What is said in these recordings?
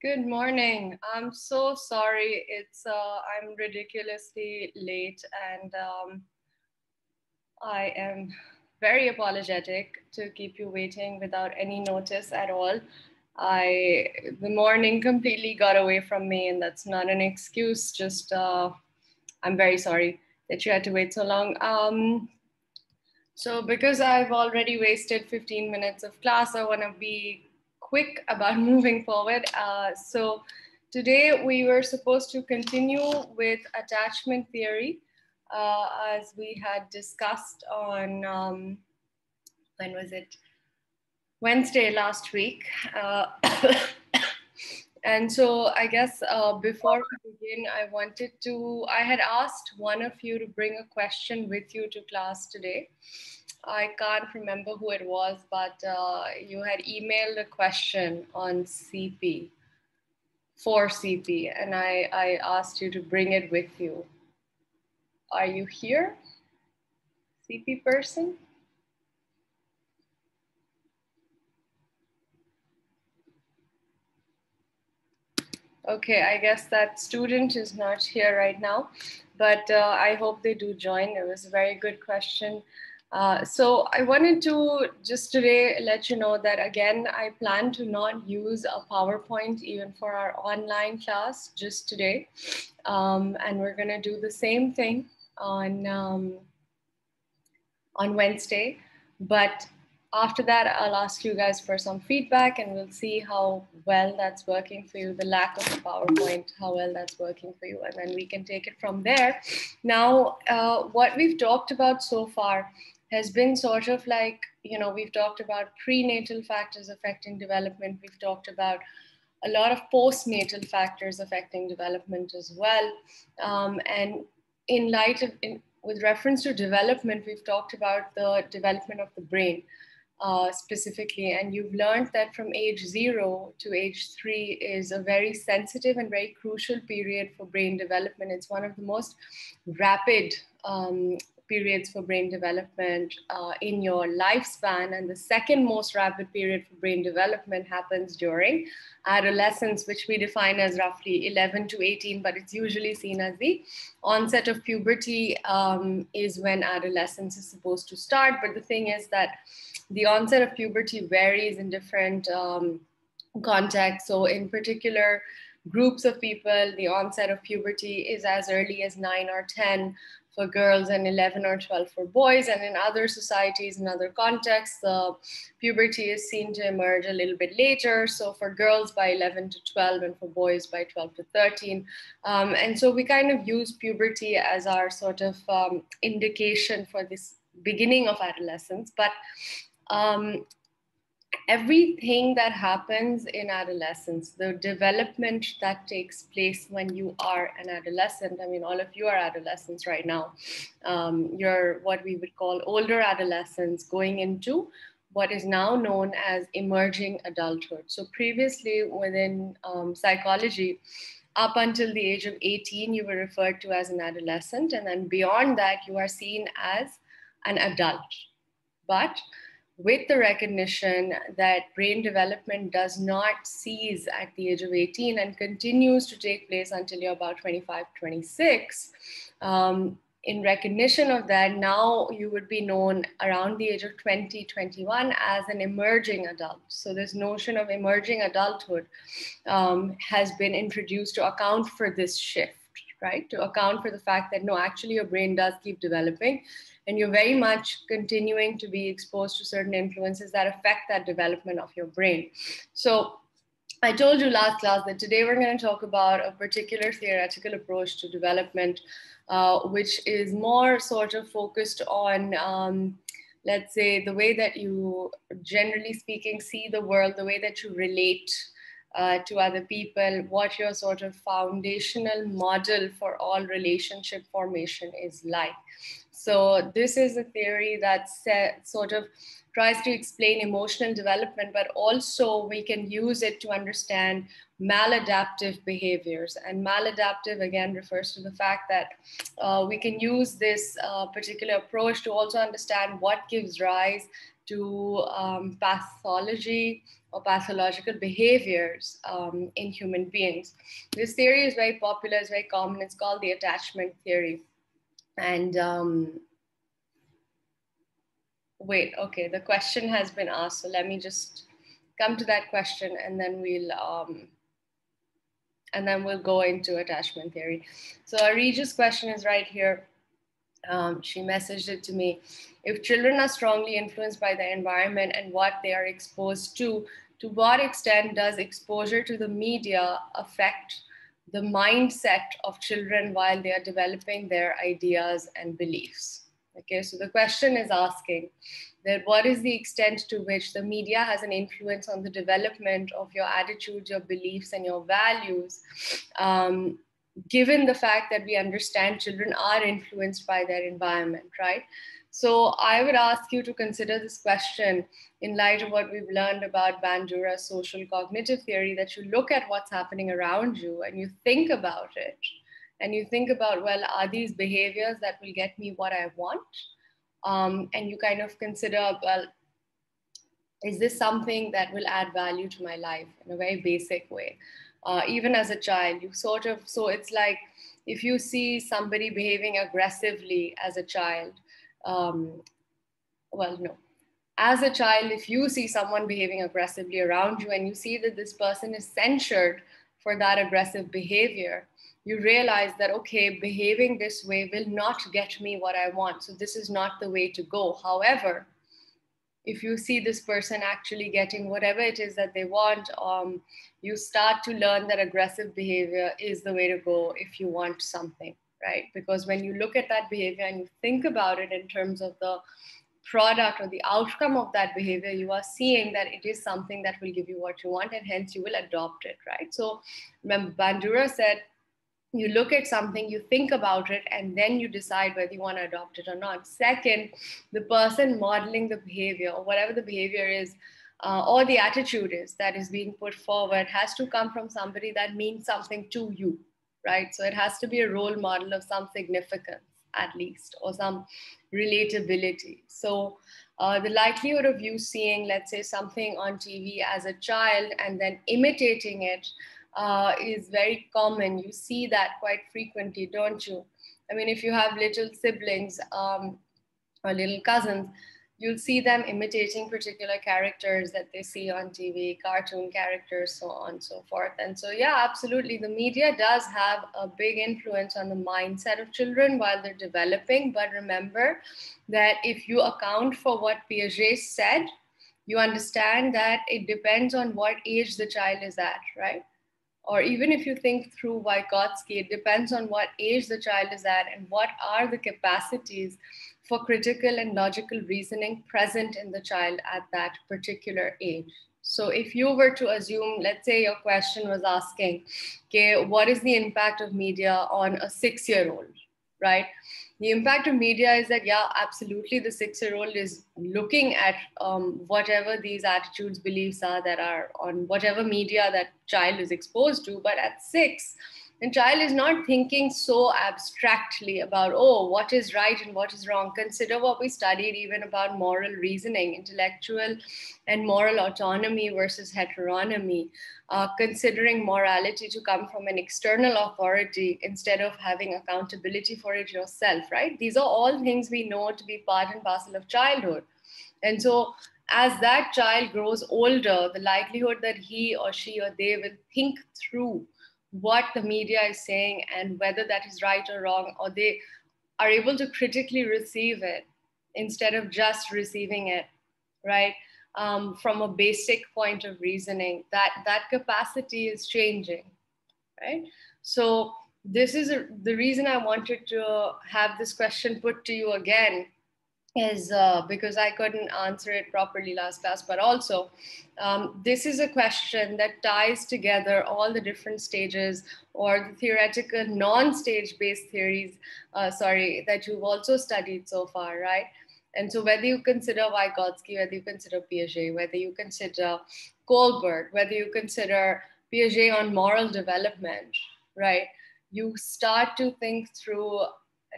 Good morning. I'm so sorry. It's uh, I'm ridiculously late, and um, I am very apologetic to keep you waiting without any notice at all. I the morning completely got away from me, and that's not an excuse. Just uh, I'm very sorry that you had to wait so long. Um, so because I've already wasted 15 minutes of class, I want to be quick about moving forward. Uh, so today we were supposed to continue with attachment theory uh, as we had discussed on, um, when was it? Wednesday last week. Uh, and so I guess uh, before we begin, I wanted to, I had asked one of you to bring a question with you to class today. I can't remember who it was, but uh, you had emailed a question on CP for CP, and I, I asked you to bring it with you. Are you here, CP person? Okay, I guess that student is not here right now, but uh, I hope they do join. It was a very good question. Uh, so I wanted to just today let you know that again, I plan to not use a PowerPoint even for our online class just today. Um, and we're gonna do the same thing on, um, on Wednesday. But after that, I'll ask you guys for some feedback and we'll see how well that's working for you, the lack of a PowerPoint, how well that's working for you, and then we can take it from there. Now, uh, what we've talked about so far has been sort of like, you know, we've talked about prenatal factors affecting development, we've talked about a lot of postnatal factors affecting development as well. Um, and in light of, in, with reference to development, we've talked about the development of the brain uh, specifically. And you've learned that from age zero to age three is a very sensitive and very crucial period for brain development. It's one of the most rapid um, periods for brain development uh, in your lifespan. And the second most rapid period for brain development happens during adolescence, which we define as roughly 11 to 18, but it's usually seen as the onset of puberty um, is when adolescence is supposed to start. But the thing is that the onset of puberty varies in different um, contexts. So in particular, groups of people, the onset of puberty is as early as nine or 10 for girls and 11 or 12 for boys. And in other societies, in other contexts, the puberty is seen to emerge a little bit later. So for girls by 11 to 12 and for boys by 12 to 13. Um, and so we kind of use puberty as our sort of um, indication for this beginning of adolescence. But um, everything that happens in adolescence, the development that takes place when you are an adolescent, I mean, all of you are adolescents right now. Um, you're what we would call older adolescents going into what is now known as emerging adulthood. So, previously within um, psychology, up until the age of 18, you were referred to as an adolescent. And then beyond that, you are seen as an adult. But with the recognition that brain development does not cease at the age of 18 and continues to take place until you're about 25, 26. Um, in recognition of that, now you would be known around the age of 20, 21 as an emerging adult. So, this notion of emerging adulthood um, has been introduced to account for this shift, right? To account for the fact that no, actually, your brain does keep developing and you're very much continuing to be exposed to certain influences that affect that development of your brain. So I told you last class that today we're going to talk about a particular theoretical approach to development, uh, which is more sort of focused on, um, let's say, the way that you, generally speaking, see the world, the way that you relate uh, to other people, what your sort of foundational model for all relationship formation is like. So this is a theory that sort of tries to explain emotional development, but also we can use it to understand maladaptive behaviors. And maladaptive, again, refers to the fact that uh, we can use this uh, particular approach to also understand what gives rise to um, pathology or pathological behaviors um, in human beings. This theory is very popular, it's very common. It's called the attachment theory. And um, wait, okay, the question has been asked. So let me just come to that question and then we'll um, and then we'll go into attachment theory. So Arija's question is right here. Um, she messaged it to me. If children are strongly influenced by the environment and what they are exposed to, to what extent does exposure to the media affect the mindset of children while they are developing their ideas and beliefs? Okay, so the question is asking that what is the extent to which the media has an influence on the development of your attitudes, your beliefs, and your values, um, given the fact that we understand children are influenced by their environment, right? So I would ask you to consider this question in light of what we've learned about Bandura's social cognitive theory, that you look at what's happening around you and you think about it. And you think about, well, are these behaviors that will get me what I want? um, and you kind of consider, well, is this something that will add value to my life in a very basic way? Uh, even as a child, you sort of, so it's like if you see somebody behaving aggressively as a child, um, well, no. As a child, if you see someone behaving aggressively around you and you see that this person is censured for that aggressive behavior, you realize that, okay, behaving this way will not get me what I want. So this is not the way to go. However, if you see this person actually getting whatever it is that they want, um, you start to learn that aggressive behavior is the way to go if you want something, right? Because when you look at that behavior and you think about it in terms of the product or the outcome of that behavior, you are seeing that it is something that will give you what you want and hence you will adopt it, right? So remember, Bandura said, you look at something, you think about it, and then you decide whether you want to adopt it or not. Second, the person modeling the behavior or whatever the behavior is, uh, or the attitude is that is being put forward has to come from somebody that means something to you, right? So it has to be a role model of some significance, at least, or some relatability. So uh, the likelihood of you seeing, let's say, something on TV as a child and then imitating it uh, is very common. You see that quite frequently, don't you? I mean, if you have little siblings um, or little cousins, you'll see them imitating particular characters that they see on TV, cartoon characters, so on and so forth. And so, yeah, absolutely. The media does have a big influence on the mindset of children while they're developing. But remember that if you account for what Piaget said, you understand that it depends on what age the child is at, right? or even if you think through Vygotsky, it depends on what age the child is at and what are the capacities for critical and logical reasoning present in the child at that particular age. So if you were to assume, let's say your question was asking, okay, what is the impact of media on a six-year-old, right? the impact of media is that yeah absolutely the six year old is looking at um, whatever these attitudes beliefs are that are on whatever media that child is exposed to but at six the child is not thinking so abstractly about, oh, what is right and what is wrong. Consider what we studied even about moral reasoning, intellectual and moral autonomy versus heteronomy, uh, considering morality to come from an external authority instead of having accountability for it yourself, right? These are all things we know to be part and parcel of childhood. And so as that child grows older, the likelihood that he or she or they will think through what the media is saying and whether that is right or wrong, or they are able to critically receive it instead of just receiving it, right? Um, from a basic point of reasoning, that that capacity is changing, right? So this is a, the reason I wanted to have this question put to you again is uh, because I couldn't answer it properly last class, but also um, this is a question that ties together all the different stages or the theoretical non-stage based theories, uh, sorry, that you've also studied so far, right? And so whether you consider Vygotsky, whether you consider Piaget, whether you consider Kohlberg, whether you consider Piaget on moral development, right? You start to think through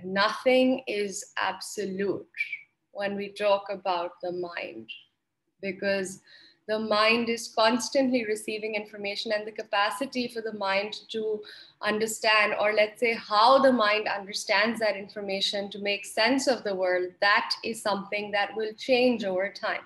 nothing is absolute, when we talk about the mind because the mind is constantly receiving information and the capacity for the mind to understand or let's say how the mind understands that information to make sense of the world that is something that will change over time.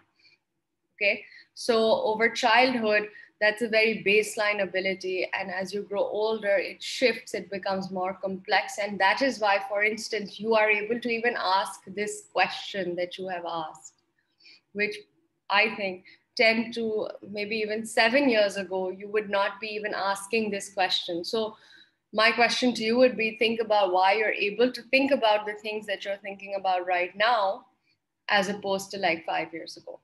Okay? So over childhood that's a very baseline ability and as you grow older it shifts it becomes more complex and that is why for instance you are able to even ask this question that you have asked which i think 10 to maybe even seven years ago, you would not be even asking this question. So, my question to you would be think about why you're able to think about the things that you're thinking about right now, as opposed to like five years ago.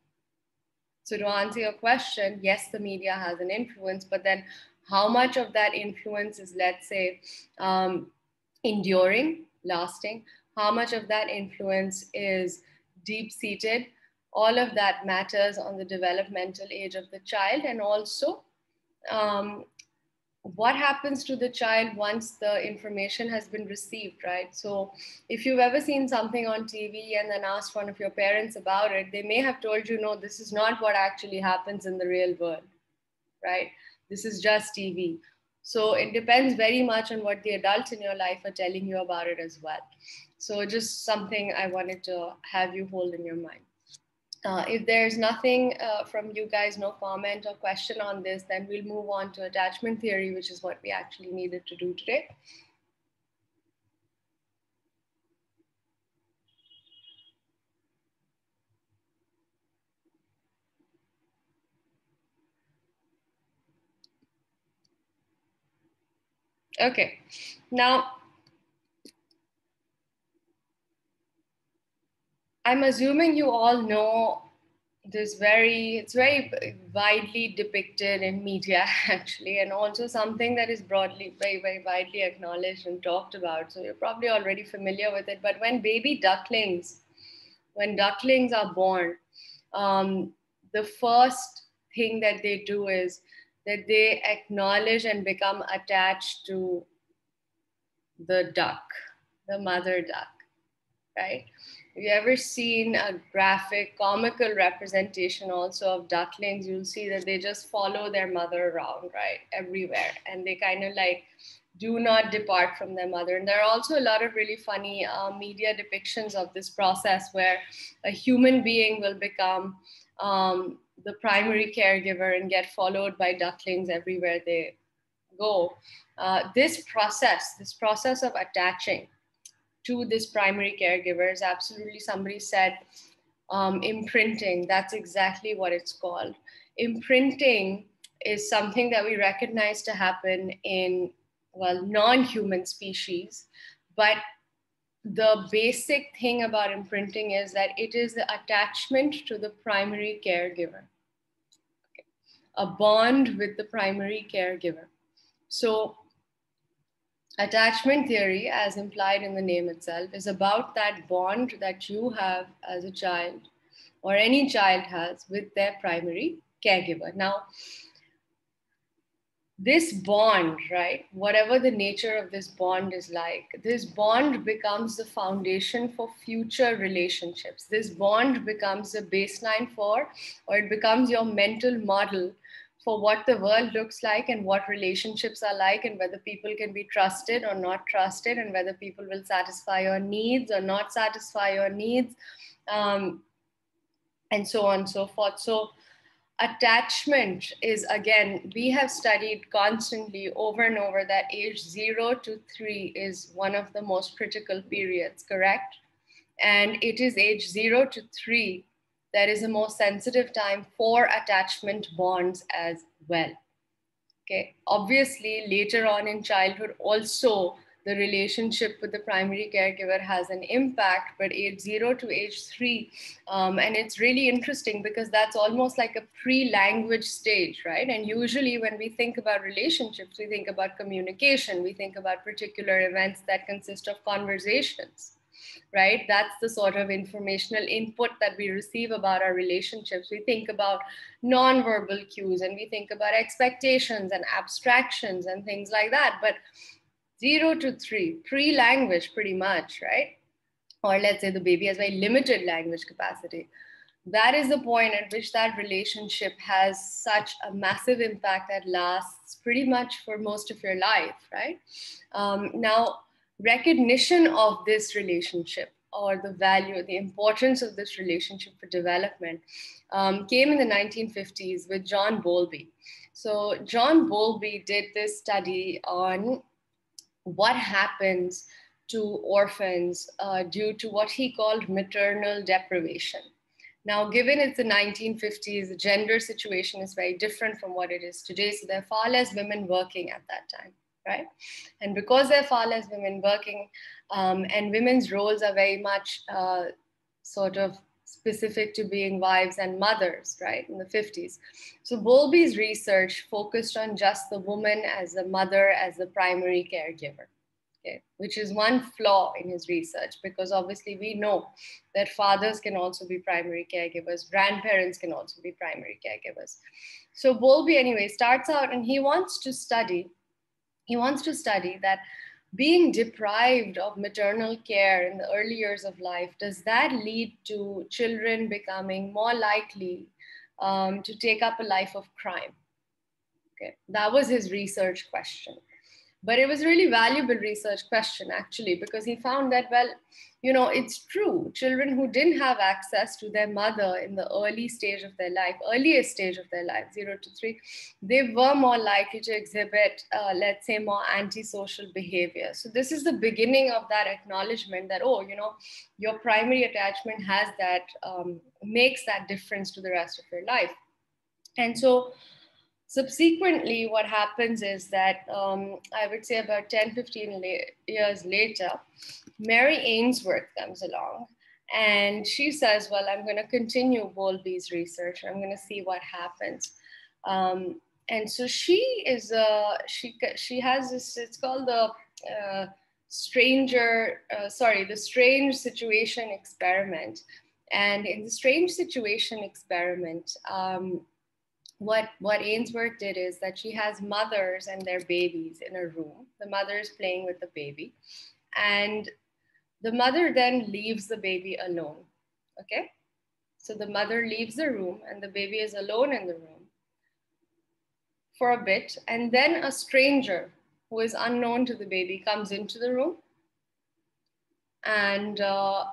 So, to answer your question, yes, the media has an influence, but then how much of that influence is, let's say, um, enduring, lasting? How much of that influence is deep seated? all of that matters on the developmental age of the child and also um, what happens to the child once the information has been received right? So if you've ever seen something on tv and then asked one of your parents about it they may have told you no this is not what actually happens in the real world right? This is just tv so it depends very much on what the adults in your life are telling you about it as well. So just something i wanted to have you hold in your mind uh, if there's nothing uh, from you guys, no comment or question on this, then we'll move on to attachment theory, which is what we actually needed to do today. Okay, now I'm assuming you all know this very, it's very widely depicted in media actually, and also something that is broadly, very, very widely acknowledged and talked about. So you're probably already familiar with it. But when baby ducklings, when ducklings are born, um, the first thing that they do is that they acknowledge and become attached to the duck, the mother duck, right? You ever seen a graphic, comical representation also of ducklings, you'll see that they just follow their mother around, right, everywhere. And they kind of like do not depart from their mother. And there are also a lot of really funny uh, media depictions of this process where a human being will become um, the primary caregiver and get followed by ducklings everywhere they go. Uh, this process, this process of attaching, to this primary caregivers. Absolutely, somebody said um, imprinting. That's exactly what it's called. Imprinting is something that we recognize to happen in well non-human species, but the basic thing about imprinting is that it is the attachment to the primary caregiver, okay. a bond with the primary caregiver. So Attachment theory, as implied in the name itself, is about that bond that you have as a child or any child has with their primary caregiver. Now, this bond, right, whatever the nature of this bond is like, this bond becomes the foundation for future relationships. This bond becomes the baseline for, or it becomes your mental model for what the world looks like and what relationships are like and whether people can be trusted or not trusted and whether people will satisfy your needs or not satisfy your needs um, and so on and so forth. So attachment is again we have studied constantly over and over that age 0 to 3 is one of the most critical periods correct? And it is age 0 to 3 that is a more sensitive time for attachment bonds as well. Okay, obviously, later on in childhood, also the relationship with the primary caregiver has an impact, but age zero to age three. Um, and it's really interesting because that's almost like a pre language stage, right? And usually, when we think about relationships, we think about communication, we think about particular events that consist of conversations right? That's the sort of informational input that we receive about our relationships. We think about nonverbal cues and we think about expectations and abstractions and things like that. But zero to three, pre language, pretty much, right? or let's say the baby has very limited language capacity, that is the point at which that relationship has such a massive impact that lasts pretty much for most of your life, right? Um, now, recognition of this relationship or the value, the importance of this relationship for development um, came in the 1950s with John Bowlby. So, John Bowlby did this study on what happens to orphans uh, due to what he called maternal deprivation. Now, given it's the 1950s, the gender situation is very different from what it is today. So there are far less women working at that time, right? And because there are far less women working, um, and women's roles are very much uh, sort of specific to being wives and mothers, right, in the 50s. So Bowlby's research focused on just the woman as a mother, as the primary caregiver okay, which is one flaw in his research because obviously we know that fathers can also be primary caregivers, grandparents can also be primary caregivers. So Bowlby anyway starts out and he wants to study, he wants to study that being deprived of maternal care in the early years of life, does that lead to children becoming more likely um, to take up a life of crime? Okay, that was his research question but it was really valuable research question actually because he found that well you know it's true. Children who didn't have access to their mother in the early stage of their life earliest stage of their life 0 to 3 they were more likely to exhibit uh, let's say more antisocial behavior. So this is the beginning of that acknowledgement that oh you know your primary attachment has that um, makes that difference to the rest of your life. And so Subsequently, what happens is that um, I would say about 10, 15 la- years later, Mary Ainsworth comes along and she says, Well, I'm going to continue Bowlby's research. I'm going to see what happens. Um, and so she is, uh, she, she has this, it's called the uh, stranger, uh, sorry, the strange situation experiment. And in the strange situation experiment, um, what what Ainsworth did is that she has mothers and their babies in a room. The mother is playing with the baby, and the mother then leaves the baby alone. Okay, so the mother leaves the room, and the baby is alone in the room for a bit, and then a stranger who is unknown to the baby comes into the room, and uh,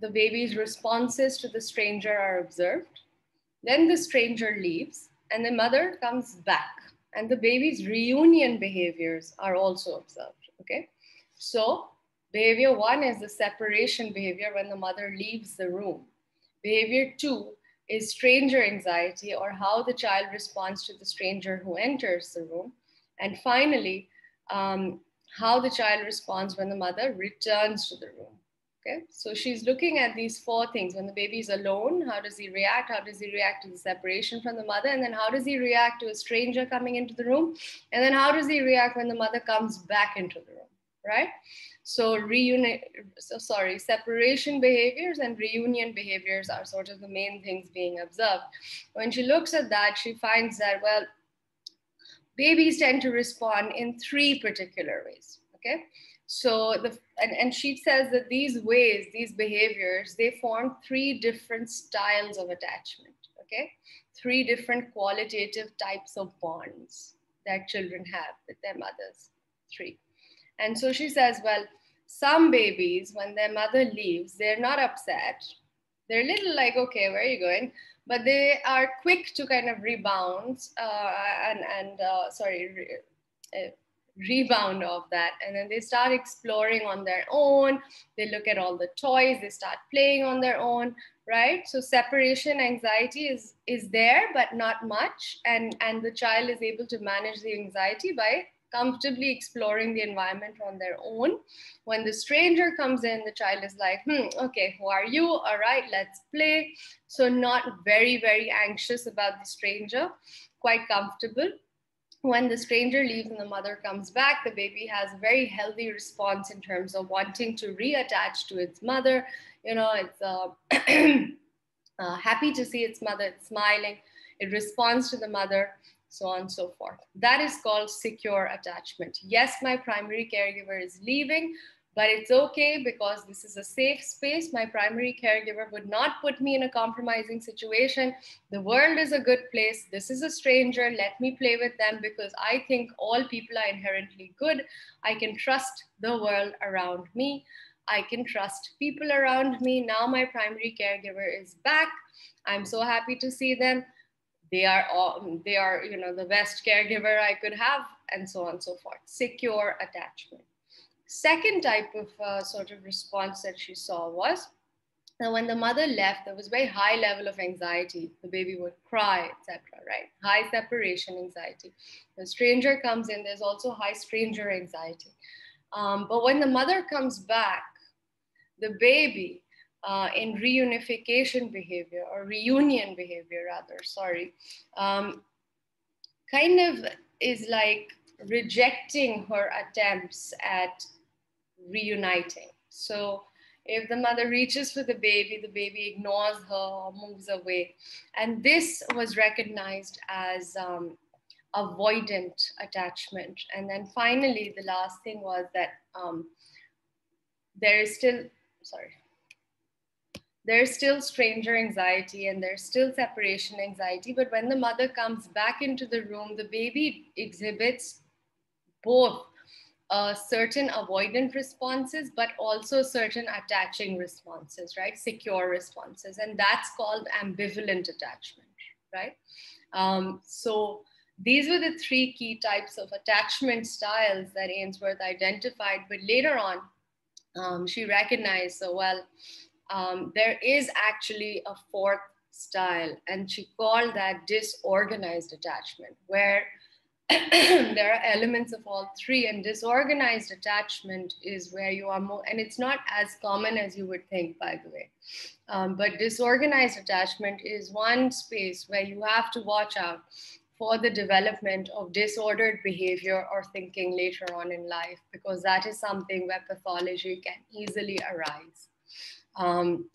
the baby's responses to the stranger are observed. Then the stranger leaves and the mother comes back. And the baby's reunion behaviors are also observed okay? So behavior one is the separation behavior when the mother leaves the room. Behavior two is stranger anxiety or how the child responds to the stranger who enters the room. And finally um, how the child responds when the mother returns to the room Okay, so she's looking at these four things. When the baby is alone, how does he react? How does he react to the separation from the mother? And then how does he react to a stranger coming into the room? And then how does he react when the mother comes back into the room, right? So reunion, so sorry, separation behaviors and reunion behaviors are sort of the main things being observed. When she looks at that, she finds that, well, babies tend to respond in three particular ways, okay? So the and, and she says that these ways, these behaviors, they form three different styles of attachment. Okay, three different qualitative types of bonds that children have with their mothers. Three. And so she says, well, some babies, when their mother leaves, they're not upset. They're a little like, okay, where are you going? But they are quick to kind of rebound uh, and, and uh, sorry, re- uh, rebound of that. And then they start exploring on their own. They look at all the toys. They start playing on their own right? So separation anxiety is is there but not much. And and the child is able to manage the anxiety by comfortably exploring the environment on their own. When the stranger comes in the child is like hmm okay who are you? All right let's play. So not very very anxious about the stranger. Quite comfortable when the stranger leaves and the mother comes back, the baby has a very healthy response in terms of wanting to reattach to its mother. You know, it's uh, uh, happy to see its mother, it's smiling, it responds to the mother, so on and so forth. That is called secure attachment. Yes, my primary caregiver is leaving, but it's okay because this is a safe space. My primary caregiver would not put me in a compromising situation. The world is a good place. This is a stranger. Let me play with them because I think all people are inherently good. I can trust the world around me. I can trust people around me. Now my primary caregiver is back. I'm so happy to see them. They are all, they are, you know, the best caregiver I could have, and so on and so forth. Secure attachment. Second type of uh, sort of response that she saw was that when the mother left, there was very high level of anxiety. The baby would cry, etc. Right? High separation anxiety. The stranger comes in. There's also high stranger anxiety. Um, but when the mother comes back, the baby uh, in reunification behavior or reunion behavior, rather, sorry, um, kind of is like rejecting her attempts at reuniting. So if the mother reaches for the baby, the baby ignores her or moves away. And this was recognized as um, avoidant attachment. And then finally, the last thing was that um, there is still, sorry, there's still stranger anxiety and there's still separation anxiety. But when the mother comes back into the room, the baby exhibits both uh, certain avoidant responses, but also certain attaching responses, right? Secure responses. And that's called ambivalent attachment, right? Um, so these were the three key types of attachment styles that Ainsworth identified. But later on, um, she recognized, so well, um, there is actually a fourth style, and she called that disorganized attachment, where there are elements of all three and disorganized attachment is where you are more and it's not as common as you would think by the way. Um, but disorganized attachment is one space where you have to watch out for the development of disordered behavior or thinking later on in life because that is something where pathology can easily arise. Um,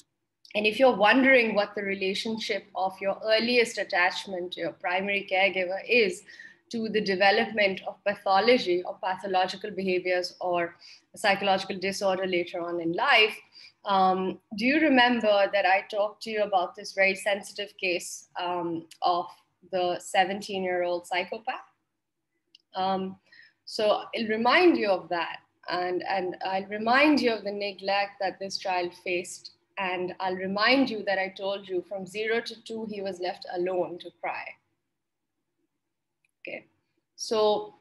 and if you're wondering what the relationship of your earliest attachment to your primary caregiver is to the development of pathology or pathological behaviors or psychological disorder later on in life. Um, do you remember that I talked to you about this very sensitive case um, of the 17 year old psychopath? Um, so I'll remind you of that. And, and I'll remind you of the neglect that this child faced. And I'll remind you that I told you from zero to two, he was left alone to cry. Okay. So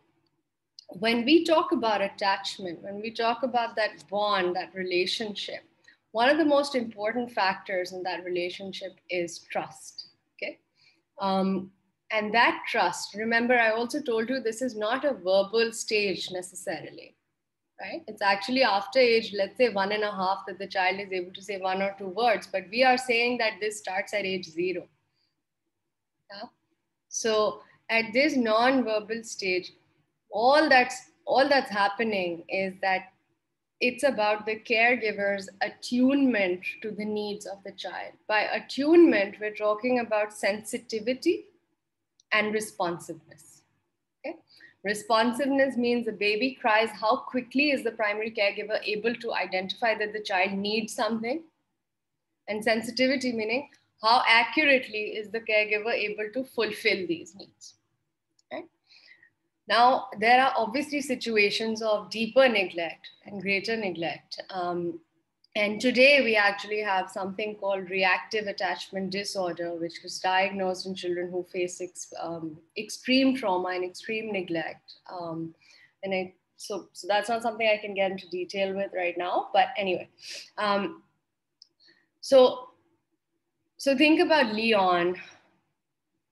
when we talk about attachment, when we talk about that bond, that relationship, one of the most important factors in that relationship is trust. Okay. Um, and that trust, remember, I also told you this is not a verbal stage necessarily, right? It's actually after age, let's say one and a half, that the child is able to say one or two words, but we are saying that this starts at age zero. Yeah? So at this non-verbal stage, all that's all that's happening is that it's about the caregiver's attunement to the needs of the child. By attunement, we're talking about sensitivity and responsiveness. Okay? Responsiveness means the baby cries, how quickly is the primary caregiver able to identify that the child needs something? And sensitivity meaning how accurately is the caregiver able to fulfill these needs? Now, there are obviously situations of deeper neglect and greater neglect. Um, and today we actually have something called reactive attachment disorder, which was diagnosed in children who face ex, um, extreme trauma and extreme neglect. Um, and I, so, so that's not something I can get into detail with right now, but anyway. Um, so, so think about Leon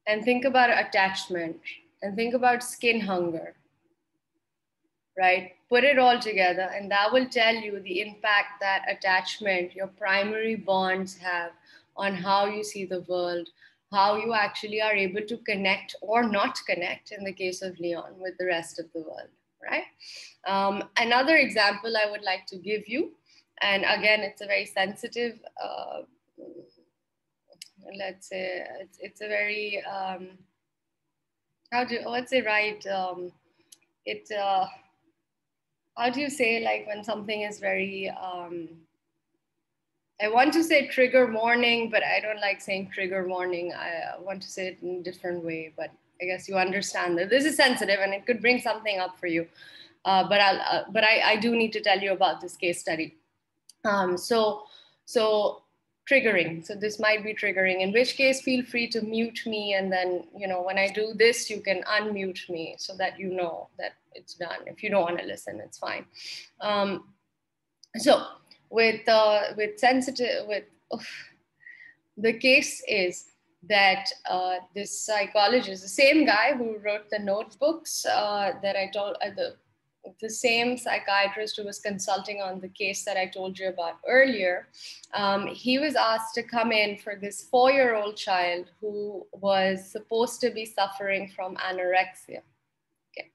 and think about attachment and think about skin hunger, right? Put it all together, and that will tell you the impact that attachment, your primary bonds have on how you see the world, how you actually are able to connect or not connect, in the case of Leon, with the rest of the world, right? Um, another example I would like to give you, and again, it's a very sensitive, uh, let's say, it's, it's a very, um, how do what's it right? Um, it uh, how do you say like when something is very um, I want to say trigger warning, but I don't like saying trigger warning. I want to say it in a different way, but I guess you understand that this is sensitive and it could bring something up for you. Uh, but I'll, uh, but I, I do need to tell you about this case study. Um, so, so triggering. So this might be triggering. In which case, feel free to mute me, and then you know when I do this, you can unmute me so that you know that it's done. If you don't want to listen, it's fine. Um, so with uh, with sensitive with oof, the case is that uh, this psychologist, the same guy who wrote the notebooks uh, that I told, uh, the the same psychiatrist who was consulting on the case that I told you about earlier, um, he was asked to come in for this four year old child who was supposed to be suffering from anorexia. Okay,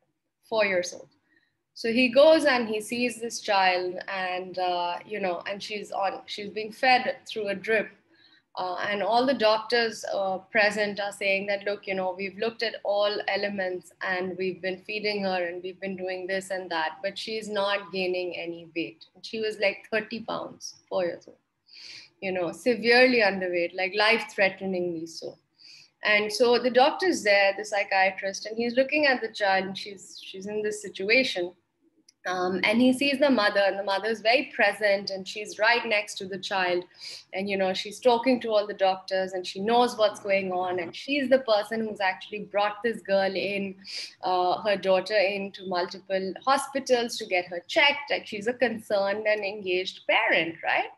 four years old. So he goes and he sees this child, and uh, you know, and she's on, she's being fed through a drip uh, and all the doctors uh, present are saying that, look, you know, we've looked at all elements and we've been feeding her and we've been doing this and that, but she's not gaining any weight. She was like 30 pounds, four years old, you know, severely underweight, like life threateningly so. And so the doctor's there, the psychiatrist, and he's looking at the child and she's, she's in this situation um, and he sees the mother and the mother is very present and she's right next to the child. And you know she's talking to all the doctors and she knows what's going on and she's the person who's actually brought this girl in uh, her daughter into multiple hospitals to get her checked like she's a concerned and engaged parent right?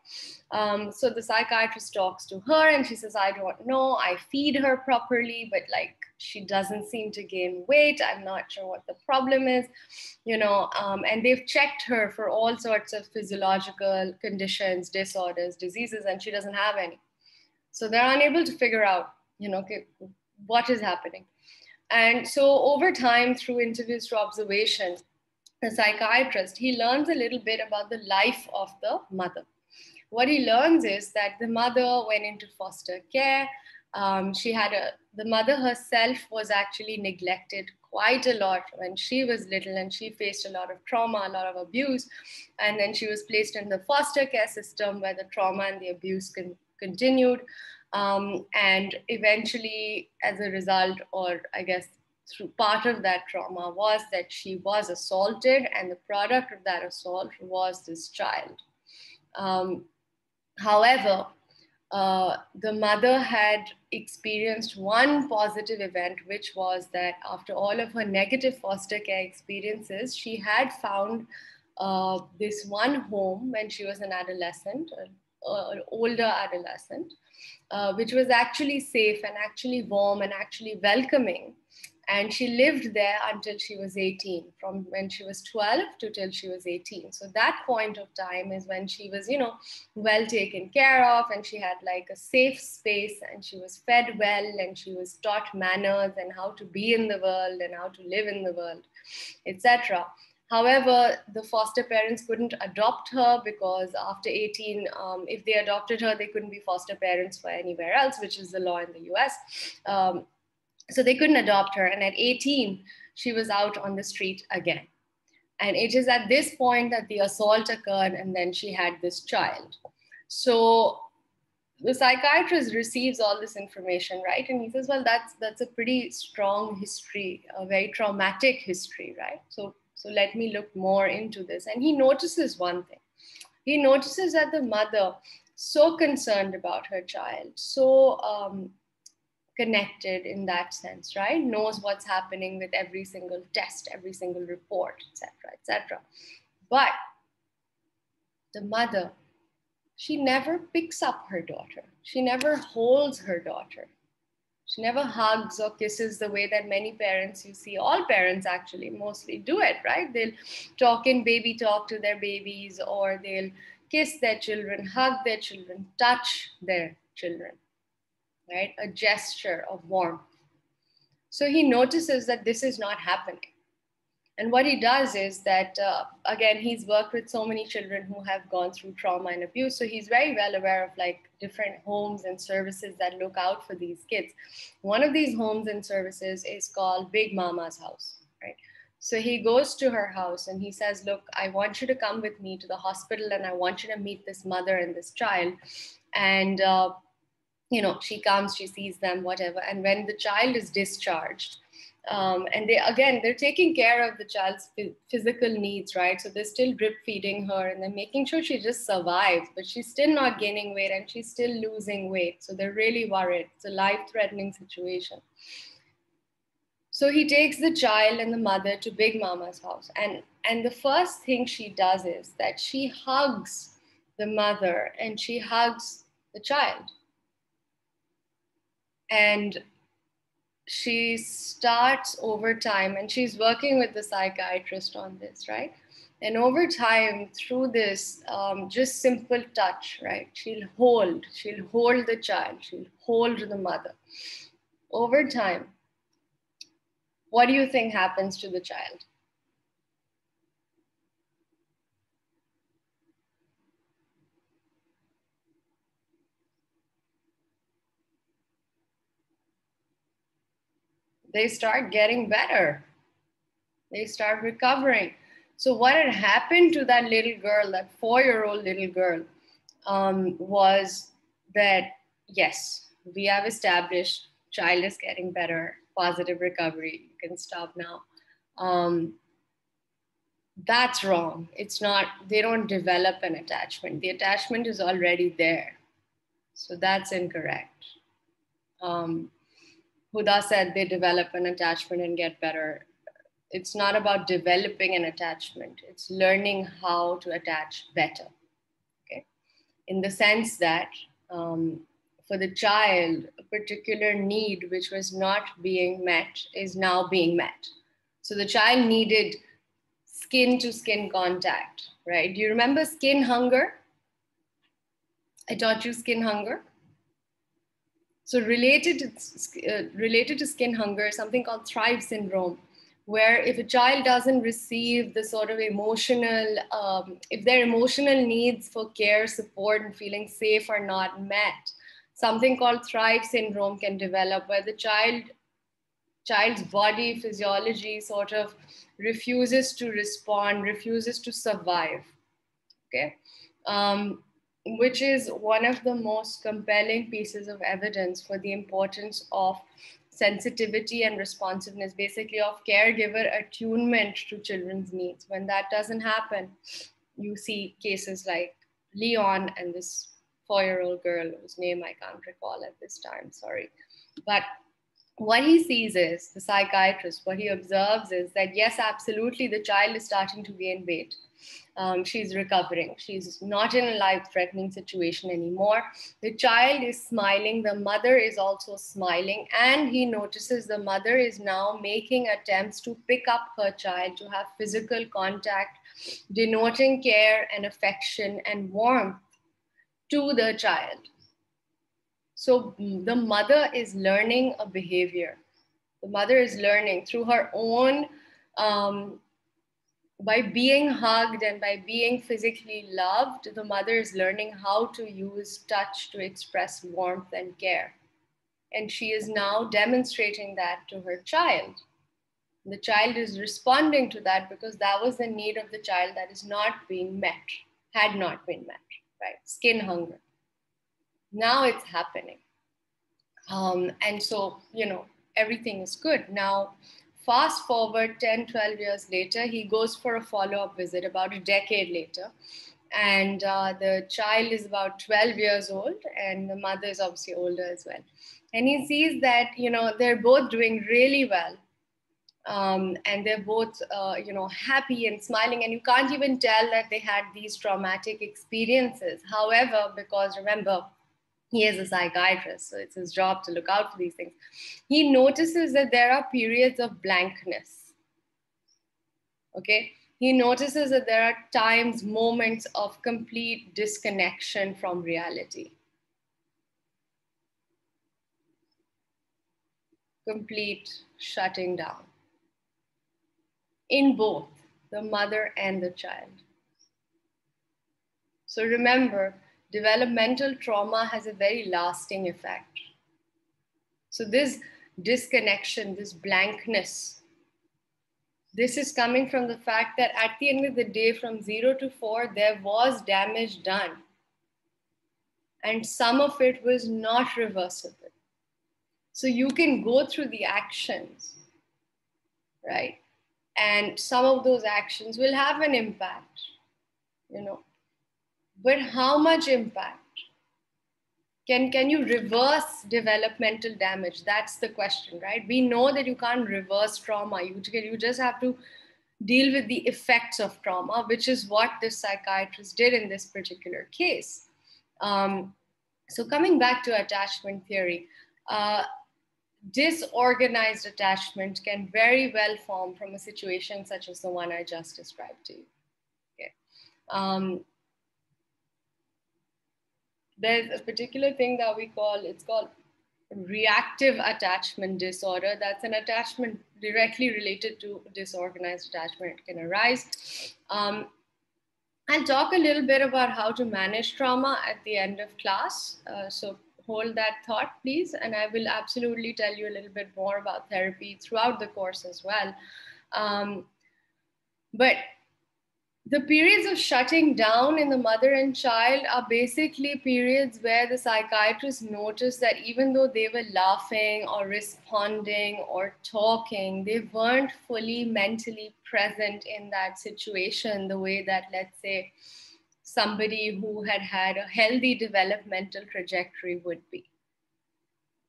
Um, so the psychiatrist talks to her and she says i don't know. I feed her properly but like she doesn't seem to gain weight i'm not sure what the problem is you know um, and they've checked her for all sorts of physiological conditions disorders diseases and she doesn't have any. So they're unable to figure out you know what is happening. And so over time through interviews through observation the psychiatrist he learns a little bit about the life of the mother. What he learns is that the mother went into foster care um, she had a the mother herself was actually neglected quite a lot when she was little and she faced a lot of trauma a lot of abuse. And then she was placed in the foster care system where the trauma and the abuse con- continued. Um, and eventually as a result or i guess through part of that trauma was that she was assaulted and the product of that assault was this child. Um, however uh, the mother had experienced one positive event, which was that after all of her negative foster care experiences, she had found uh, this one home when she was an adolescent, an older adolescent, uh, which was actually safe and actually warm and actually welcoming and she lived there until she was 18 from when she was 12 to till she was 18 so that point of time is when she was you know well taken care of and she had like a safe space and she was fed well and she was taught manners and how to be in the world and how to live in the world etc However, the foster parents couldn't adopt her because after 18, um, if they adopted her, they couldn't be foster parents for anywhere else, which is the law in the US. Um, so they couldn't adopt her. And at 18, she was out on the street again. And it is at this point that the assault occurred, and then she had this child. So the psychiatrist receives all this information, right? And he says, well, that's that's a pretty strong history, a very traumatic history, right? So so let me look more into this. And he notices one thing. He notices that the mother, so concerned about her child, so um, connected in that sense, right? Knows what's happening with every single test, every single report, etc., etc. But the mother, she never picks up her daughter. She never holds her daughter. She never hugs or kisses the way that many parents you see, all parents actually mostly do it, right? They'll talk in baby talk to their babies or they'll kiss their children, hug their children, touch their children right? A gesture of warmth. So he notices that this is not happening. And what he does is that, uh, again, he's worked with so many children who have gone through trauma and abuse. So he's very well aware of like different homes and services that look out for these kids. One of these homes and services is called Big Mama's House, right? So he goes to her house and he says, Look, I want you to come with me to the hospital and I want you to meet this mother and this child. And, uh, you know, she comes, she sees them, whatever. And when the child is discharged, um, and they again they're taking care of the child's physical needs right? So they're still drip feeding her and they're making sure she just survives but she's still not gaining weight and she's still losing weight. So they're really worried. It's a life threatening situation. So he takes the child and the mother to big mama's house and and the first thing she does is that she hugs the mother and she hugs the child and she starts over time and she's working with the psychiatrist on this right? And over time through this um, just simple touch right? She'll hold she'll hold the child she'll hold the mother. Over time what do you think happens to the child they start getting better. They start recovering. So, what had happened to that little girl, that four year old little girl, um, was that yes, we have established child is getting better, positive recovery, you can stop now. Um, that's wrong. It's not, they don't develop an attachment. The attachment is already there. So that's incorrect. Um, Huda said they develop an attachment and get better. It's not about developing an attachment, it's learning how to attach better. Okay. In the sense that um, for the child, a particular need which was not being met is now being met. So the child needed skin to skin contact, right? Do you remember skin hunger? I taught you skin hunger. So related to, uh, related to skin hunger, something called thrive syndrome, where if a child doesn't receive the sort of emotional, um, if their emotional needs for care, support, and feeling safe are not met, something called thrive syndrome can develop, where the child child's body physiology sort of refuses to respond, refuses to survive. Okay. Um, which is one of the most compelling pieces of evidence for the importance of sensitivity and responsiveness, basically of caregiver attunement to children's needs. When that doesn't happen, you see cases like Leon and this four year old girl whose name I can't recall at this time, sorry. But what he sees is the psychiatrist, what he observes is that yes, absolutely, the child is starting to gain weight um, she's recovering. She's not in a life threatening situation anymore. The child is smiling. The mother is also smiling. And he notices the mother is now making attempts to pick up her child, to have physical contact, denoting care and affection and warmth to the child. So the mother is learning a behavior. The mother is learning through her own um, by being hugged and by being physically loved, the mother is learning how to use touch to express warmth and care. And she is now demonstrating that to her child. The child is responding to that because that was the need of the child that is not being met, had not been met, right? Skin hunger. Now it's happening. Um, and so, you know, everything is good. Now, Fast forward 10, 12 years later, he goes for a follow up visit about a decade later. And uh, the child is about 12 years old, and the mother is obviously older as well. And he sees that, you know, they're both doing really well. Um, and they're both, uh, you know, happy and smiling. And you can't even tell that they had these traumatic experiences. However, because remember, he is a psychiatrist, so it's his job to look out for these things. He notices that there are periods of blankness. Okay, he notices that there are times, moments of complete disconnection from reality. Complete shutting down in both the mother and the child. So remember, developmental trauma has a very lasting effect. So, this disconnection, this blankness, this is coming from the fact that at the end of the day, from zero to four, there was damage done. And some of it was not reversible. So you can go through the actions, right? And some of those actions will have an impact, you know. But how much impact? Can, can you reverse developmental damage? That's the question, right? We know that you can't reverse trauma. You, you just have to deal with the effects of trauma, which is what this psychiatrist did in this particular case. Um, so, coming back to attachment theory, uh, disorganized attachment can very well form from a situation such as the one I just described to you. Okay. Um, there's a particular thing that we call it's called reactive attachment disorder. That's an attachment directly related to disorganized attachment. It can arise. Um, i'll talk a little bit about how to manage trauma at the end of class. Uh, so hold that thought please. And i will absolutely tell you a little bit more about therapy throughout the course as well. Um, but the periods of shutting down in the mother and child are basically periods where the psychiatrist noticed that even though they were laughing or responding or talking, they weren't fully mentally present in that situation the way that, let's say, somebody who had had a healthy developmental trajectory would be.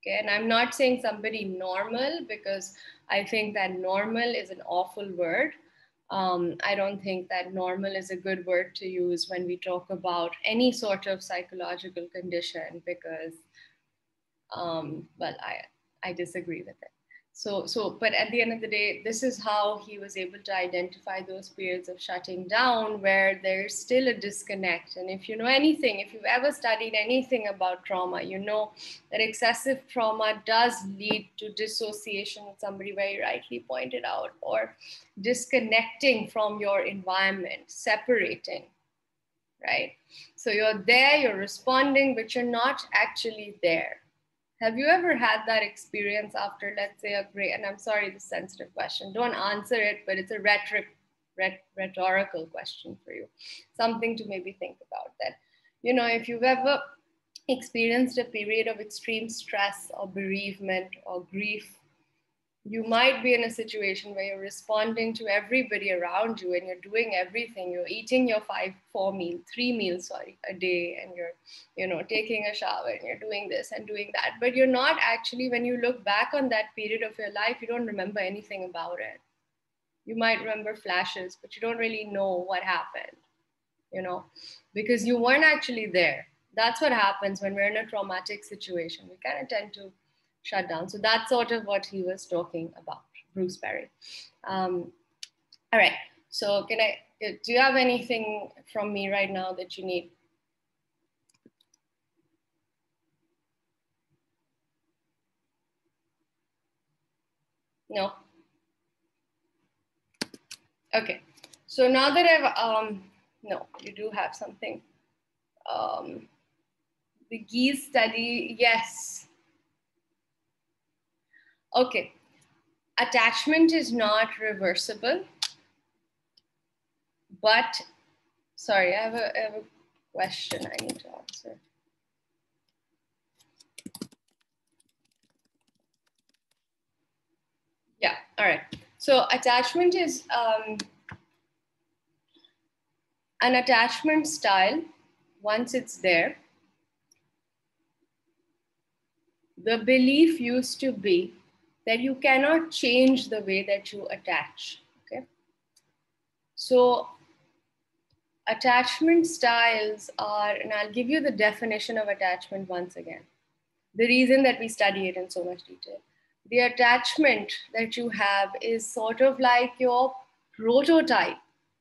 Okay, and I'm not saying somebody normal because I think that normal is an awful word um, I don't think that normal is a good word to use when we talk about any sort of psychological condition because, um, well, I, I disagree with it. So, so, but at the end of the day, this is how he was able to identify those periods of shutting down where there's still a disconnect. And if you know anything, if you've ever studied anything about trauma, you know that excessive trauma does lead to dissociation, somebody very rightly pointed out, or disconnecting from your environment, separating, right? So you're there, you're responding, but you're not actually there have you ever had that experience after, let's say, a great, and I'm sorry, the sensitive question, don't answer it, but it's a rhetoric, rhetorical question for you, something to maybe think about that. You know, if you've ever experienced a period of extreme stress or bereavement or grief you might be in a situation where you're responding to everybody around you and you're doing everything. You're eating your five four meal three meals sorry a day and you're you know taking a shower and you're doing this and doing that. But you're not actually when you look back on that period of your life you don't remember anything about it. You might remember flashes but you don't really know what happened you know because you weren't actually there. That's what happens when we're in a traumatic situation. We kind of tend to shut down. So that's sort of what he was talking about, Bruce Perry. Um, all right. So can I, do you have anything from me right now that you need? No? Okay. So now that I've, um, no, you do have something. Um, the Gies study, yes, Okay, attachment is not reversible, but sorry, I have a, I have a question I need to answer. Yeah, all right. So attachment is um, an attachment style once it's there. The belief used to be that you cannot change the way that you attach. Okay. So attachment styles are, and I'll give you the definition of attachment once again. The reason that we study it in so much detail. The attachment that you have is sort of like your prototype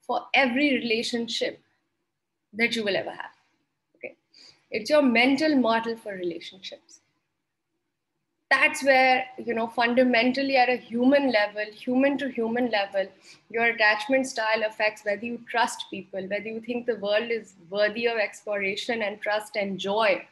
for every relationship that you will ever have. Okay. It's your mental model for relationships that's where you know fundamentally at a human level human to human level your attachment style affects whether you trust people whether you think the world is worthy of exploration and trust and joy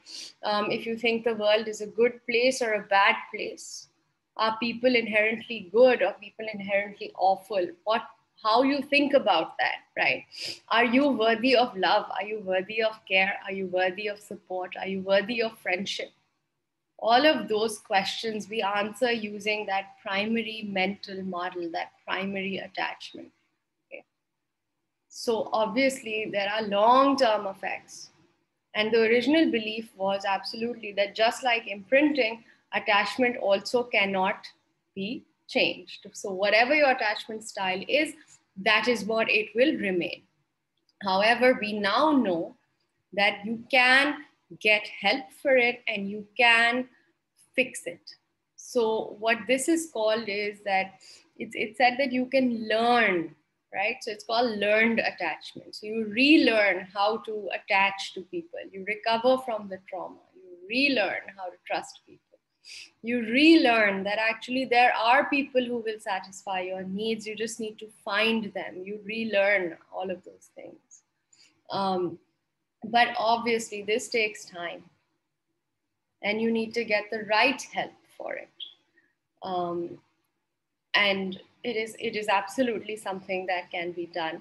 um, if you think the world is a good place or a bad place are people inherently good or people inherently awful? What how you think about that, right? Are you worthy of love? Are you worthy of care? Are you worthy of support? Are you worthy of friendship? All of those questions we answer using that primary mental model, that primary attachment. Okay. So, obviously, there are long term effects. And the original belief was absolutely that just like imprinting, attachment also cannot be changed. So, whatever your attachment style is, that is what it will remain. However, we now know that you can get help for it and you can fix it. So, what this is called is that it's, it's said that you can learn, right? So, it's called learned attachment. So, you relearn how to attach to people, you recover from the trauma, you relearn how to trust people. You relearn that actually there are people who will satisfy your needs. You just need to find them. You relearn all of those things. Um, but obviously this takes time and you need to get the right help for it um, and it is it is absolutely something that can be done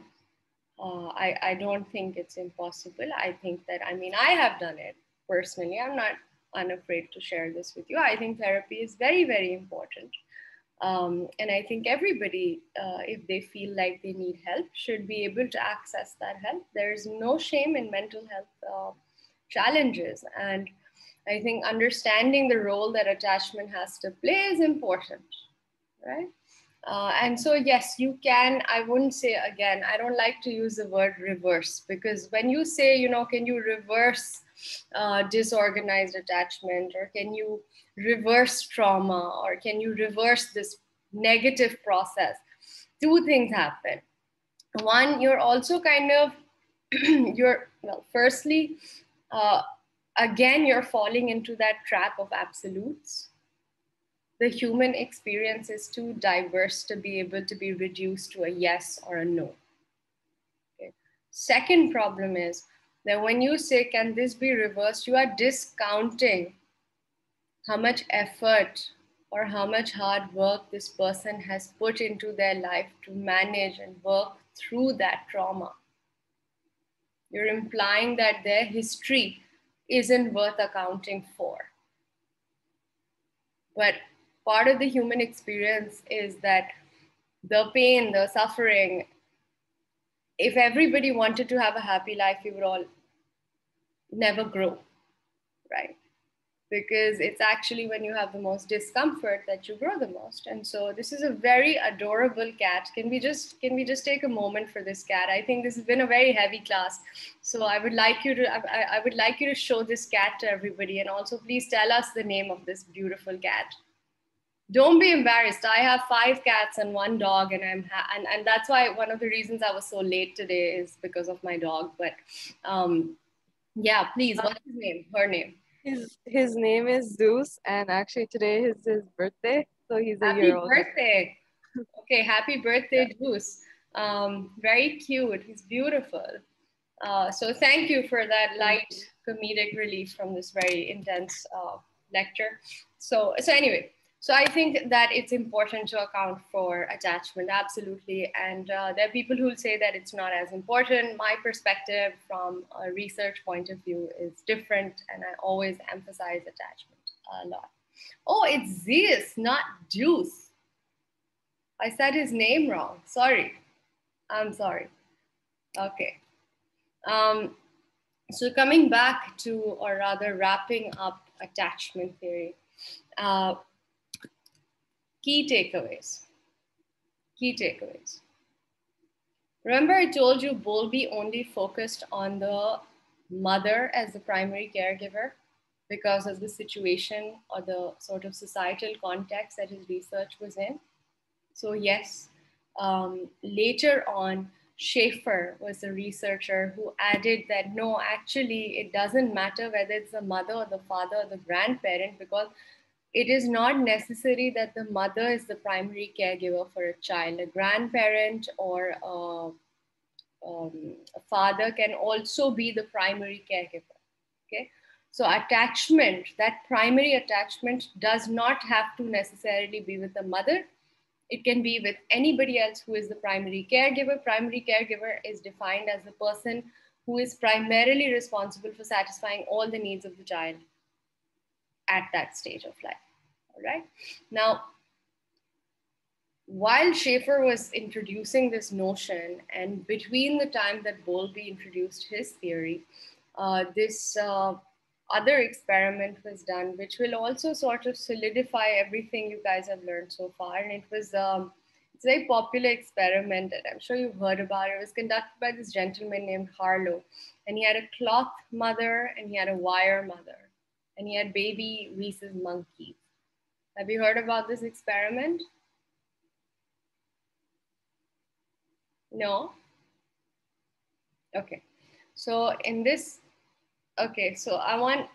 uh, I, I don't think it's impossible i think that i mean i have done it personally i'm not unafraid to share this with you. I think therapy is very, very important. Um, and I think everybody, uh, if they feel like they need help, should be able to access that help. There is no shame in mental health uh, challenges. And I think understanding the role that attachment has to play is important, right? Uh, and so, yes, you can. I wouldn't say again, I don't like to use the word reverse because when you say, you know, can you reverse uh, disorganized attachment or can you reverse trauma or can you reverse this negative process two things happen one you're also kind of you're well firstly uh, again you're falling into that trap of absolutes the human experience is too diverse to be able to be reduced to a yes or a no okay. second problem is that when you say, can this be reversed, you are discounting how much effort or how much hard work this person has put into their life to manage and work through that trauma. You're implying that their history isn't worth accounting for. But part of the human experience is that the pain, the suffering, if everybody wanted to have a happy life, we would all never grow, right? Because it's actually when you have the most discomfort that you grow the most. And so this is a very adorable cat. Can we just can we just take a moment for this cat? I think this has been a very heavy class. So I would like you to I, I would like you to show this cat to everybody and also please tell us the name of this beautiful cat don't be embarrassed i have five cats and one dog and i'm and, and that's why one of the reasons i was so late today is because of my dog but um yeah please what's his name her name his his name is zeus and actually today is his birthday so he's a happy year old Happy birthday. Okay happy birthday yeah. zeus. Um, very cute. He's beautiful. Uh, so thank you for that light comedic relief from this very intense uh, lecture. So so anyway so I think that it's important to account for attachment, absolutely. And uh, there are people who will say that it's not as important. My perspective from a research point of view is different, and I always emphasize attachment a lot. Oh, it's Zeus, not Juice. I said his name wrong. Sorry. I'm sorry. Okay. Um, so coming back to, or rather wrapping up attachment theory. Uh, Key takeaways. Key takeaways. Remember, I told you Bowlby only focused on the mother as the primary caregiver because of the situation or the sort of societal context that his research was in. So, yes, um, later on, Schaffer was the researcher who added that no, actually, it doesn't matter whether it's the mother or the father or the grandparent because it is not necessary that the mother is the primary caregiver for a child. A grandparent or a, um, a father can also be the primary caregiver. Okay, So attachment, that primary attachment does not have to necessarily be with the mother. It can be with anybody else who is the primary caregiver. Primary caregiver is defined as the person who is primarily responsible for satisfying all the needs of the child at that stage of life. All right. Now, while Schaffer was introducing this notion, and between the time that Bowlby introduced his theory, uh, this uh, other experiment was done, which will also sort of solidify everything you guys have learned so far. And it was um, it's a very popular experiment that I'm sure you've heard about. It was conducted by this gentleman named Harlow, and he had a cloth mother and he had a wire mother, and he had baby rhesus monkeys. Have you heard about this experiment? No? Okay. So in this, okay, so I want,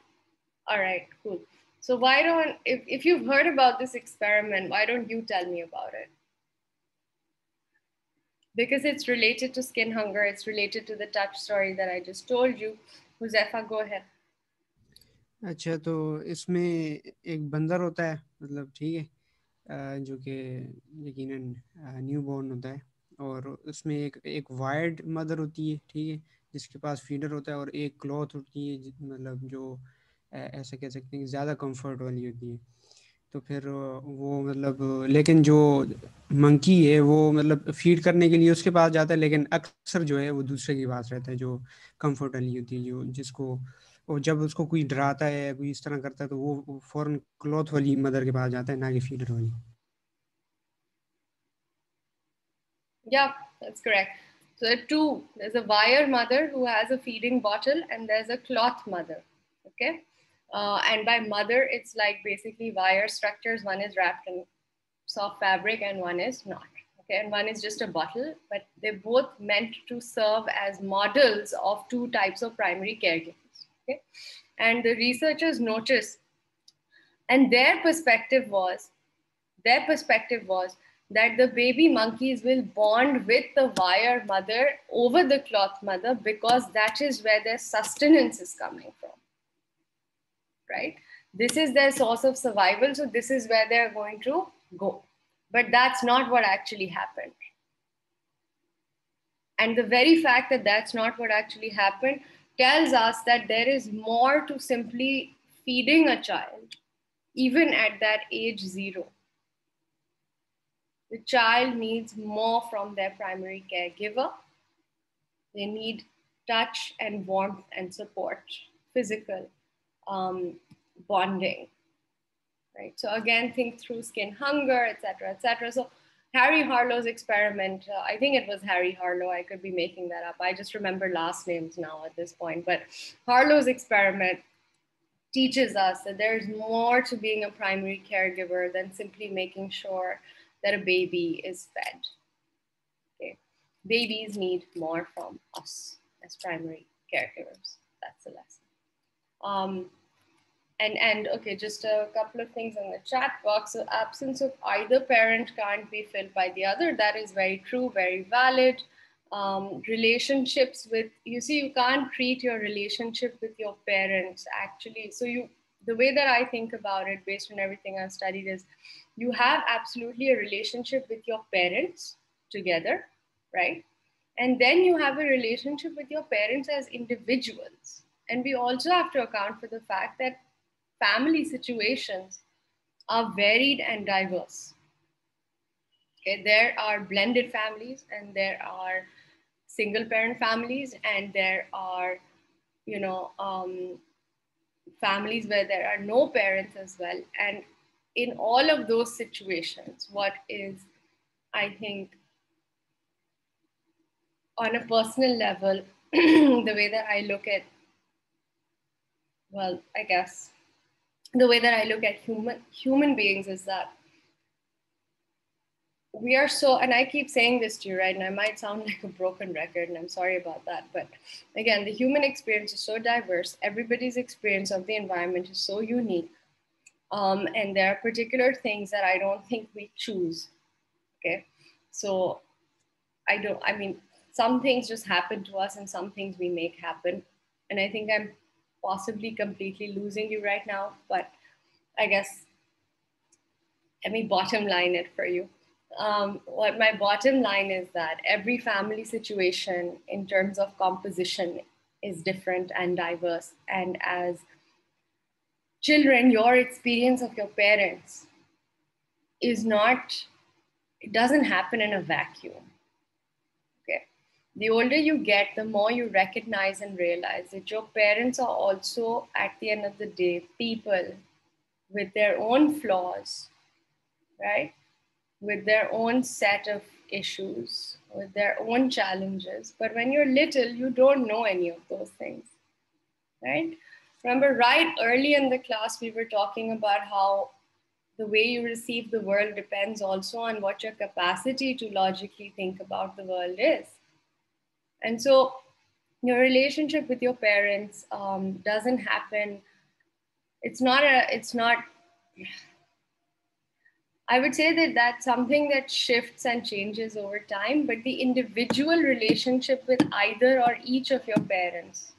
all right, cool. So why don't, if, if you've heard about this experiment, why don't you tell me about it? Because it's related to skin hunger, it's related to the touch story that I just told you. Huzefa, go ahead. अच्छा तो इसमें एक बंदर होता है मतलब ठीक है जो कि यकीनन न्यू बॉर्न होता है और उसमें एक एक वायर्ड मदर होती है, ठीक है, जिसके पास फीडर होता है और एक क्लॉथ होती है मतलब जो ऐसा कह सकते हैं कि ज़्यादा कंफर्ट वाली होती है। तो फिर वो मतलब लेकिन जो मंकी है वो मतलब फ़ीड करने के लिए उसके पास जाता है लेकिन अक्सर जो है वो दूसरे के पास रहता है जो कंफर्ट वाली होती है जो जिसको और जब उसको कोई डराता है कोई इस तरह करता है तो वो फ़ौरन क्लॉथ वाली मदर के पास जाता है ना कि फीडर वाली Yeah, that's correct. So there are two. There's a wire mother who has a feeding bottle, and there's a cloth mother. Okay. Uh, and by mother, it's like basically wire structures. One is wrapped in soft fabric, and one is not. Okay, and one is just a bottle, but they're both meant to serve as models of two types of primary caregivers. Okay, and the researchers noticed, and their perspective was, their perspective was that the baby monkeys will bond with the wire mother over the cloth mother because that is where their sustenance is coming from. Right? This is their source of survival. So, this is where they're going to go. But that's not what actually happened. And the very fact that that's not what actually happened tells us that there is more to simply feeding a child, even at that age zero the child needs more from their primary caregiver. They need touch and warmth and support, physical um, bonding. Right. So again, think through skin hunger, etc., etc. So Harry Harlow's experiment, uh, I think it was Harry Harlow. I could be making that up. I just remember last names now at this point. But Harlow's experiment teaches us that there's more to being a primary caregiver than simply making sure that a baby is fed. Okay. Babies need more from us as primary caregivers. That's the lesson. Um, and, and okay, just a couple of things in the chat box. So absence of either parent can't be filled by the other. That is very true, very valid. Um, relationships with, you see, you can't treat your relationship with your parents actually. So you, the way that I think about it based on everything I've studied is you have absolutely a relationship with your parents together, right? And then you have a relationship with your parents as individuals. And we also have to account for the fact that family situations are varied and diverse. Okay, there are blended families and there are single parent families and there are, you know, um, families where there are no parents as well. And in all of those situations, what is, I think, on a personal level, the way that I look at, well, I guess the way that I look at human human beings is that we are so and i keep saying this to you right? And i might sound like a broken record and i'm sorry about that but again the human experience is so diverse. Everybody's experience of the environment is so unique um, and there are particular things that i don't think we choose okay? So i don't i mean some things just happen to us and some things we make happen and i think i'm possibly completely losing you right now, but I guess let me bottom line it for you. Um, what my bottom line is that every family situation in terms of composition is different and diverse. And as children, your experience of your parents is not, it doesn't happen in a vacuum. The older you get, the more you recognize and realize that your parents are also, at the end of the day, people with their own flaws, right? With their own set of issues, with their own challenges. But when you're little, you don't know any of those things, right? Remember, right early in the class, we were talking about how the way you receive the world depends also on what your capacity to logically think about the world is. And so, your relationship with your parents um, doesn't happen. It's not a, it's not, I would say that that's something that shifts and changes over time, but the individual relationship with either or each of your parents,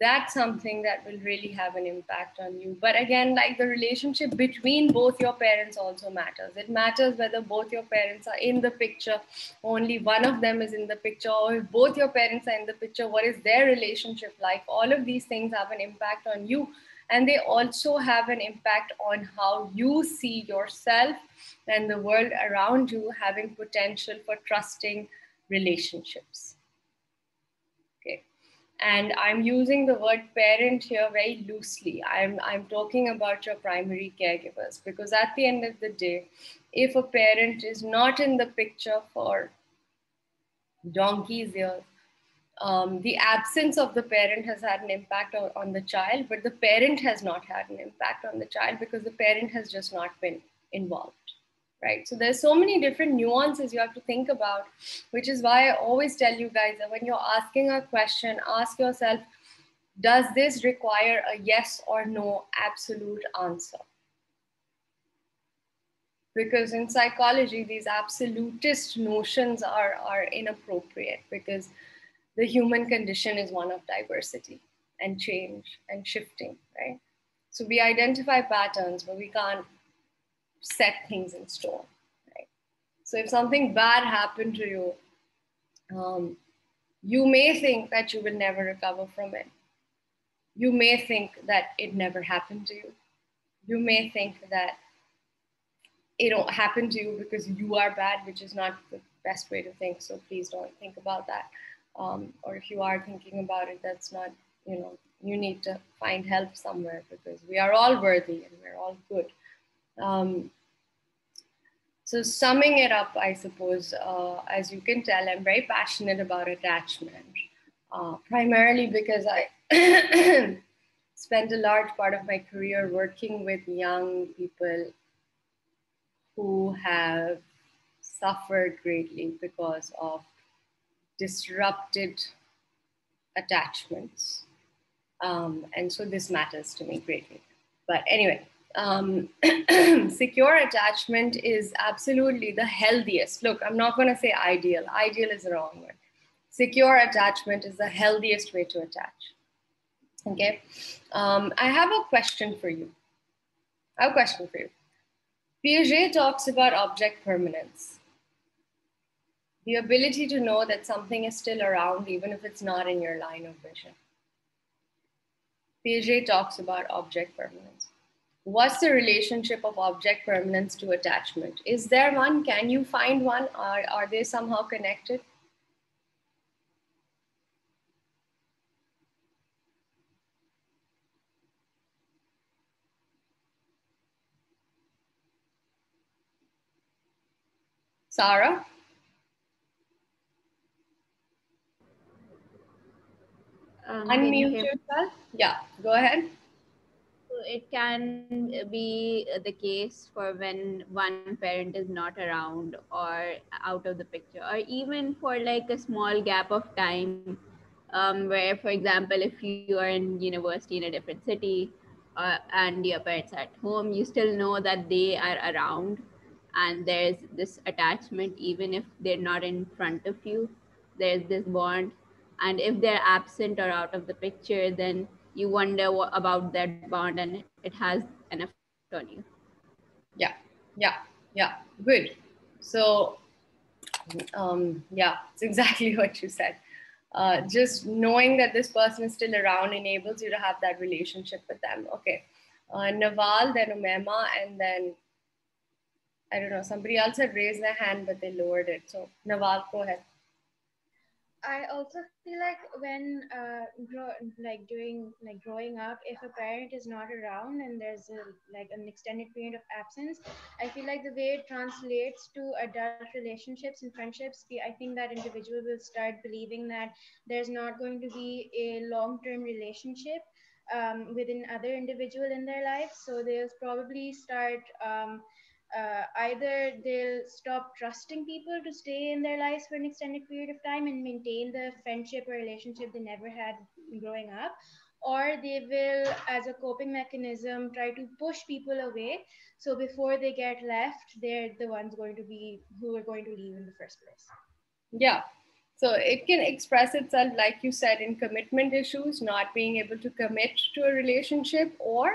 that's something that will really have an impact on you. But again, like the relationship between both your parents also matters. It matters whether both your parents are in the picture, only one of them is in the picture, or if both your parents are in the picture, what is their relationship like? All of these things have an impact on you and they also have an impact on how you see yourself and the world around you having potential for trusting relationships and i'm using the word parent here very loosely. I'm i'm talking about your primary caregivers because at the end of the day if a parent is not in the picture for donkey's years um, the absence of the parent has had an impact on, on, the child, but the parent has not had an impact on the child because the parent has just not been involved, right? So there's so many different nuances you have to think about, which is why I always tell you guys that when you're asking a question, ask yourself, does this require a yes or no absolute answer? Because in psychology, these absolutist notions are, are inappropriate because the human condition is one of diversity and change and shifting, right? So we identify patterns, but we can't set things in stone, right? So if something bad happened to you, um, you may think that you will never recover from it. You may think that it never happened to you. You may think that it don't happen to you because you are bad, which is not the best way to think. So please don't think about that um, or if you are thinking about it, that's not, you know, you need to find help somewhere because we are all worthy and we're all good. Um, so summing it up, I suppose, uh, as you can tell, I'm very passionate about attachment, uh, primarily because I spent a large part of my career working with young people who have suffered greatly because of disrupted attachments. Um, and so this matters to me greatly. But anyway, um, secure attachment is absolutely the healthiest. Look, I'm not going to say ideal. Ideal is the wrong word. Secure attachment is the healthiest way to attach. Okay. Um, I have a question for you. I have a question for you. Piaget talks about object permanence the ability to know that something is still around even if it's not in your line of vision. Piaget talks about object permanence. What's the relationship of object permanence to attachment? Is there one? Can you find one? Are, are they somehow connected? Sarah? Um, Unmute yourself. Yeah, go ahead. It can be the case for when one parent is not around or out of the picture, or even for like a small gap of time, um, where, for example, if you are in university in a different city uh, and your parents are at home, you still know that they are around, and there's this attachment, even if they're not in front of you. There's this bond and if they're absent or out of the picture then you wonder what, about that bond and it has an effect on you. Yeah. Yeah. Yeah. Good. So um, yeah it's exactly what you said. Uh, just knowing that this person is still around enables you to have that relationship with them. Okay. Uh, Naval, then Umema, and then I don't know, somebody else had raised their hand, but they lowered it. So Naval, go ahead. I also feel like when uh, grow, like during like growing up, if a parent is not around and there's a, like an extended period of absence, I feel like the way it translates to adult relationships and friendships, I think that individual will start believing that there's not going to be a long-term relationship um, with another individual in their life. So they'll probably start um, uh, either they'll stop trusting people to stay in their lives for an extended period of time and maintain the friendship or relationship they never had growing up, or they will, as a coping mechanism, try to push people away. So before they get left, they're the ones going to be who are going to leave in the first place. Yeah. So it can express itself, like you said, in commitment issues, not being able to commit to a relationship, or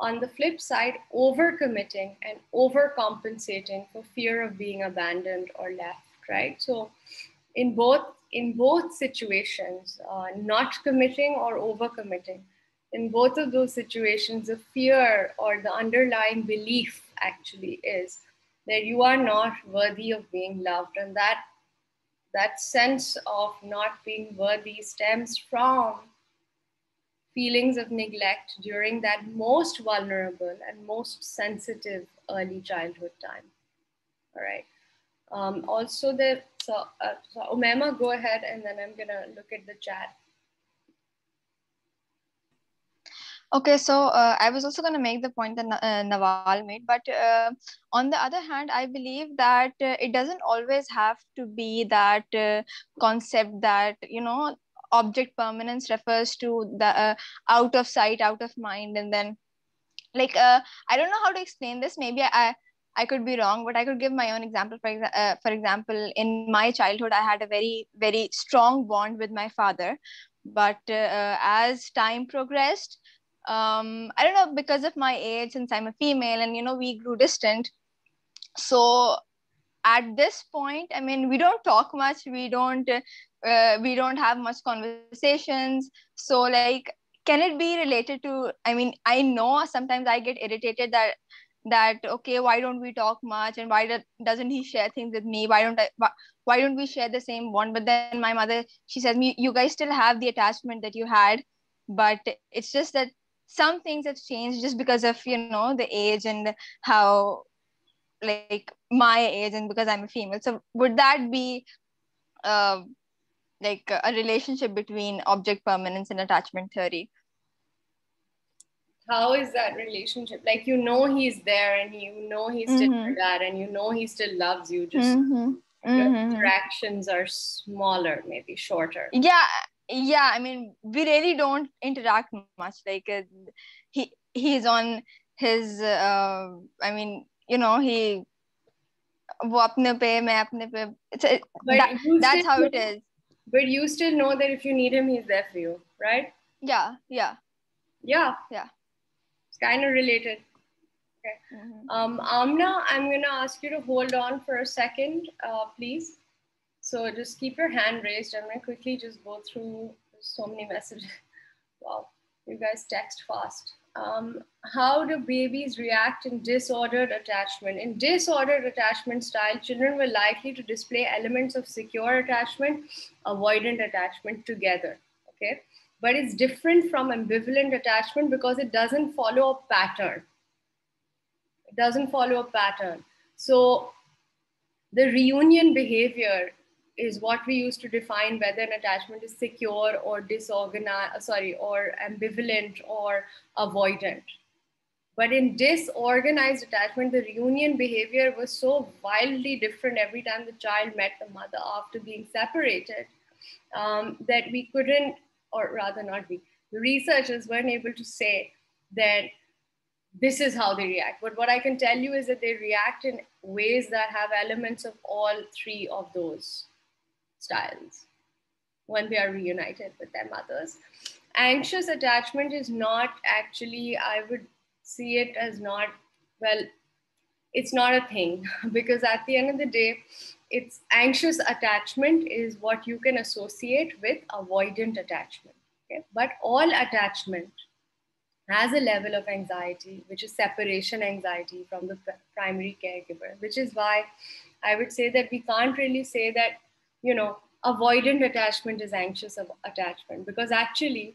on the flip side, overcommitting and overcompensating for fear of being abandoned or left, right? So in both in both situations, uh, not committing or overcommitting, in both of those situations, the fear or the underlying belief actually is that you are not worthy of being loved, and that that sense of not being worthy stems from feelings of neglect during that most vulnerable and most sensitive early childhood time. All right. Um, also, the so, uh, so Umema, go ahead, and then I'm gonna look at the chat. Okay, so uh, I was also going to make the point that uh, Naval made, but uh, on the other hand, I believe that uh, it doesn't always have to be that uh, concept that, you know, object permanence refers to the uh, out of sight, out of mind, and then like uh, I don't know how to explain this. Maybe I I could be wrong, but I could give my own example. For, exa- uh, for example, in my childhood, I had a very very strong bond with my father, but uh, as time progressed um i don't know because of my age since i'm a female and you know we grew distant so at this point i mean we don't talk much we don't uh, we don't have much conversations. So like can it be related to i mean i know sometimes i get irritated that that okay why don't we talk much and why do, doesn't he share things with me? Why don't i why, don't we share the same bond? But then my mother she says me you guys still have the attachment that you had but it's just that some things have changed just because of you know the age and how like my age and because i'm a female. So would that be uh, like a relationship between object permanence and attachment theory how is that relationship like you know he's there and you know he's still mm-hmm. that and you know he still loves you just mm-hmm. Mm-hmm. interactions are smaller maybe shorter yeah yeah i mean we really don't interact much like uh, he he's on his uh, i mean you know he वो अपने पे मैं अपने पे it's a, that, that's how it is but you still know that if you need him he's there for you right yeah yeah yeah yeah it's kind of related okay mm-hmm. um amna i'm going to ask you to hold on for a second uh, please so just keep your hand raised. I'm gonna quickly just go through so many messages. Wow, you guys text fast. Um, how do babies react in disordered attachment? In disordered attachment style, children were likely to display elements of secure attachment, avoidant attachment together. Okay, but it's different from ambivalent attachment because it doesn't follow a pattern. It doesn't follow a pattern. So the reunion behavior is what we use to define whether an attachment is secure or disorganized, uh, sorry, or ambivalent or avoidant. But in disorganized attachment, the reunion behavior was so wildly different every time the child met the mother after being separated um, that we couldn't, or rather not we, the researchers weren't able to say that this is how they react. But what I can tell you is that they react in ways that have elements of all three of those styles when they are reunited with their mothers. anxious attachment is not actually, I would see it as not, well, it's not a thing because at the end of the day, it's anxious attachment is what you can associate with avoidant attachment. Okay? But all attachment has a level of anxiety, which is separation anxiety from the primary caregiver, which is why I would say that we can't really say that, you know, avoidant attachment is anxious attachment because actually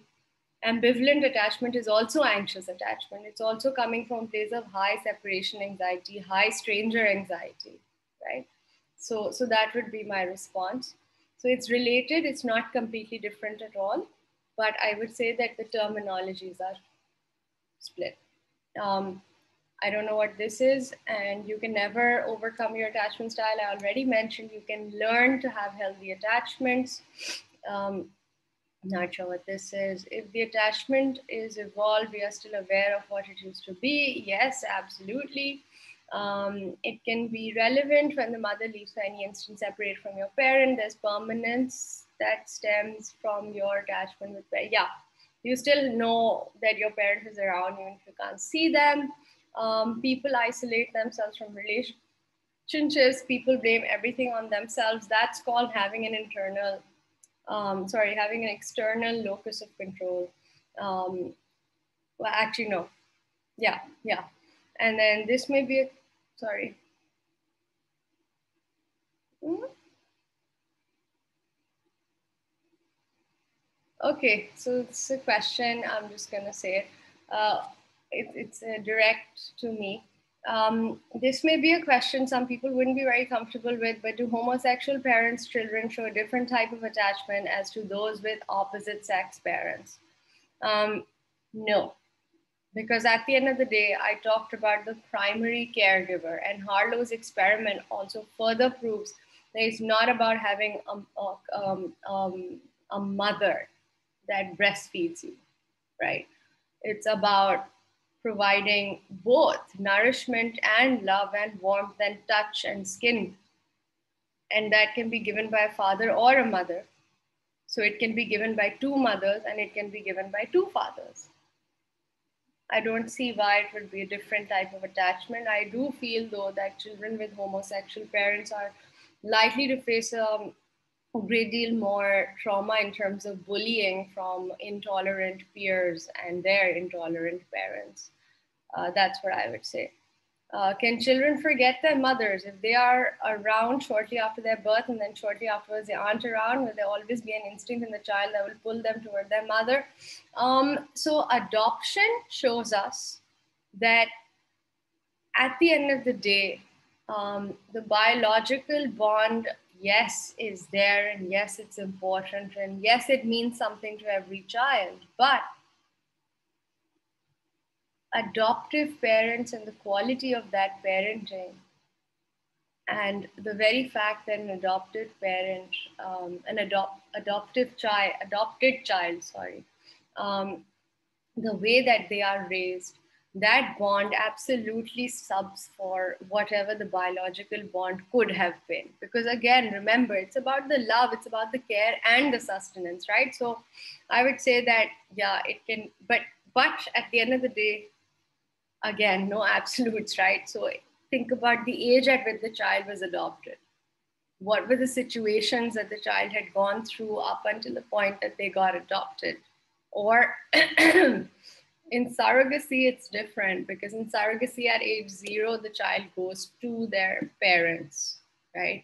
ambivalent attachment is also anxious attachment. It's also coming from place of high separation anxiety, high stranger anxiety, right? So, so that would be my response. So it's related, it's not completely different at all, but I would say that the terminologies are split. Um, I don't know what this is, and you can never overcome your attachment style. I already mentioned you can learn to have healthy attachments. Um, not sure what this is. If the attachment is evolved, we are still aware of what it used to be. Yes, absolutely. Um, it can be relevant when the mother leaves for any instant separate from your parent. There's permanence that stems from your attachment with parent. Yeah, you still know that your parent is around even if you can't see them. Um, people isolate themselves from relationships. People blame everything on themselves. That's called having an internal um, sorry, having an external locus of control. Um, well, actually, no. Yeah, yeah. And then this may be a, sorry. Mm -hmm. Okay, so it's a question. I'm just gonna say it. Uh, it it's uh, direct to me. Um, this may be a question some people wouldn't be very comfortable with, but do homosexual parents' children show a different type of attachment as to those with opposite sex parents? Um, no, because at the end of the day, I talked about the primary caregiver, and Harlow's experiment also further proves that it's not about having a, um, um, a mother that breastfeeds you, right? It's about providing both nourishment and love and warmth and touch and skin. And that can be given by a father or a mother. So it can be given by two mothers and it can be given by two fathers. I don't see why it would be a different type of attachment. I do feel, though, that children with homosexual parents are likely to face a great deal more trauma in terms of bullying from intolerant peers and their intolerant parents. Uh, that's what I would say. Uh, can children forget their mothers if they are around shortly after their birth and then shortly afterwards they aren't around? Will there always be an instinct in the child that will pull them toward their mother? Um, so, adoption shows us that at the end of the day, um, the biological bond, yes, is there, and yes, it's important, and yes, it means something to every child. But adoptive parents and the quality of that parenting and the very fact that an adopted parent um, an adopt, adoptive child adopted child sorry um, the way that they are raised that bond absolutely subs for whatever the biological bond could have been. Because again remember it's about the love it's about the care and the sustenance right? So i would say that yeah it can but but at the end of the day again, no absolutes, right? So think about the age at which the child was adopted. What were the situations that the child had gone through up until the point that they got adopted? Or in surrogacy, it's different because in surrogacy at age zero, the child goes to their parents, right?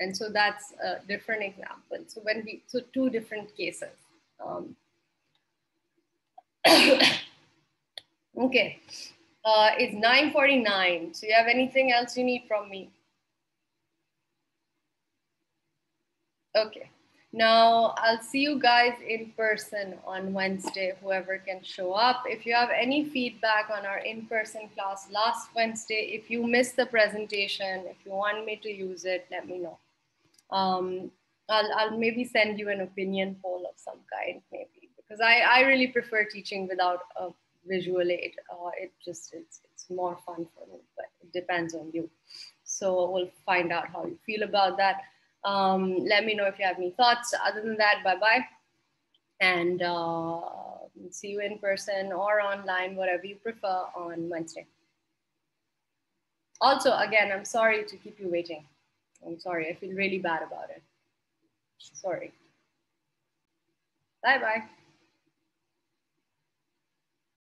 And so that's a different example. So when we, so two different cases. Um, Okay, uh, it's 9.49. So you have anything else you need from me? Okay, now I'll see you guys in person on Wednesday, whoever can show up. If you have any feedback on our in-person class last Wednesday, if you missed the presentation, if you want me to use it, let me know. Um, I'll, I'll maybe send you an opinion poll of some kind, maybe, because I, I really prefer teaching without a visual aid. Uh, it just it's it's more fun for me, but it depends on you. So we'll find out how you feel about that. Um, let me know if you have any thoughts. Other than that, bye bye, and uh, see you in person or online, whatever you prefer, on Wednesday. Also, again, I'm sorry to keep you waiting. I'm sorry. I feel really bad about it. Sorry. Bye bye.